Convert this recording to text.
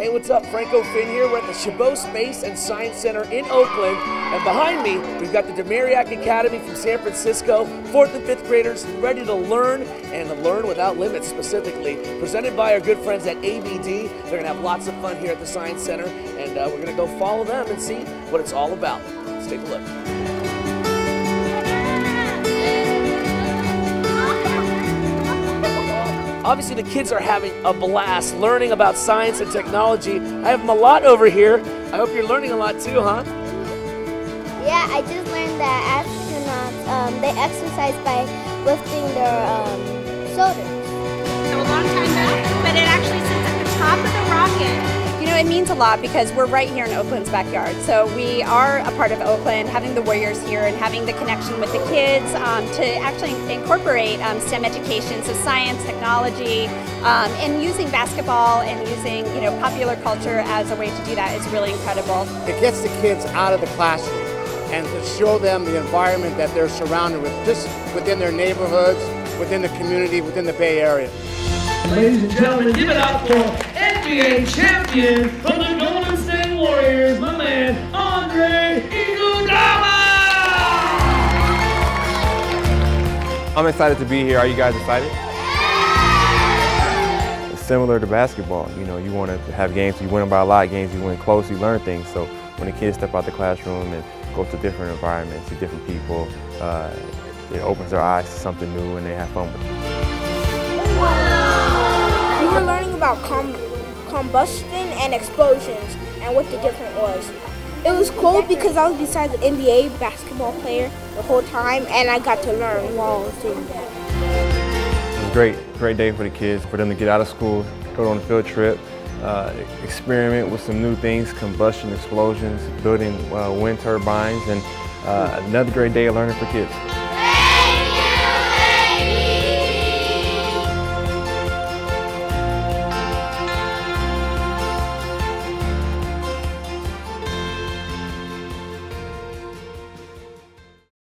Hey, what's up? Franco Finn here. We're at the Chabot Space and Science Center in Oakland. And behind me, we've got the De Marillac Academy from San Francisco. Fourth and fifth graders ready to learn and to learn without limits specifically. Presented by our good friends at ABD. They're going to have lots of fun here at the Science Center. And uh, we're going to go follow them and see what it's all about. Let's take a look. Obviously, the kids are having a blast learning about science and technology. I have Malat over here. I hope you're learning a lot too, huh? Yeah, I just learned that astronauts um, they exercise by lifting their um, shoulders. It means a lot because we're right here in Oakland's backyard. So we are a part of Oakland, having the Warriors here and having the connection with the kids um, to actually incorporate um, STEM education, so science, technology, um, and using basketball and using you know popular culture as a way to do that is really incredible. It gets the kids out of the classroom and to show them the environment that they're surrounded with, just within their neighborhoods, within the community, within the Bay Area. Ladies and gentlemen, give it up for NBA champion from the Golden State Warriors, my man, Andre Iguodala! I'm excited to be here. Are you guys excited? It's similar to basketball. You know, you want to have games, you win by a lot, games you win close, you learn things. So when the kids step out the classroom and go to different environments, see different people, uh, it opens their eyes to something new and they have fun with it. We were learning about com combustion and explosions and what the difference was. It was cool because I was beside the NBA basketball player the whole time and I got to learn while doing that. It was great, great day for the kids, for them to get out of school, go on a field trip, uh, experiment with some new things, combustion, explosions, building uh, wind turbines, and uh, another great day of learning for kids.